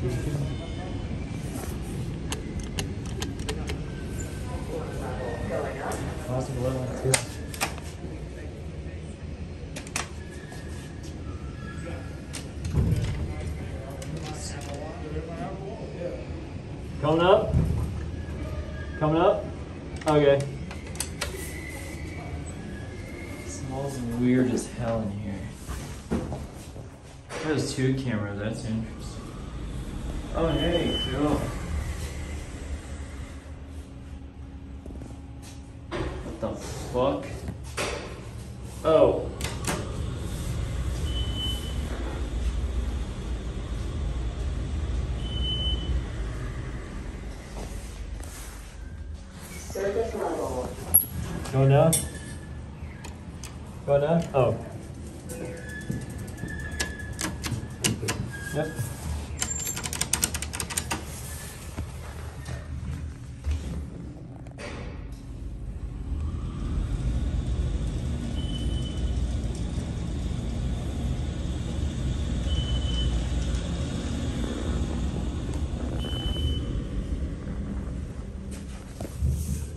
Coming up? Coming up? Okay. Smells weird as hell in here. There's two cameras, that's interesting. Oh hey, cool. What the fuck? Oh. Service level. Going down? Going down? Oh. Yep.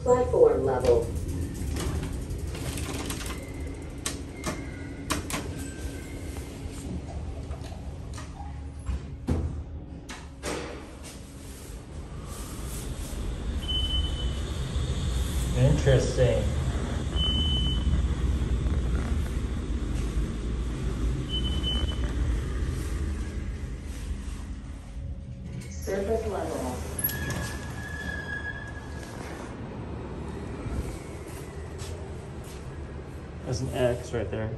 Platform level. Interesting. Surface level. That's an X right there.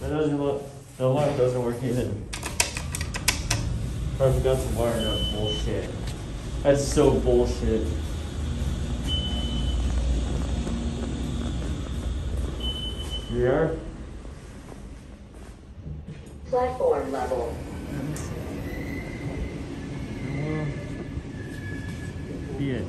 That doesn't look, the alarm doesn't work either. I forgot to wire it up. Bullshit. That's so bullshit. we are? Platform level. Yeah.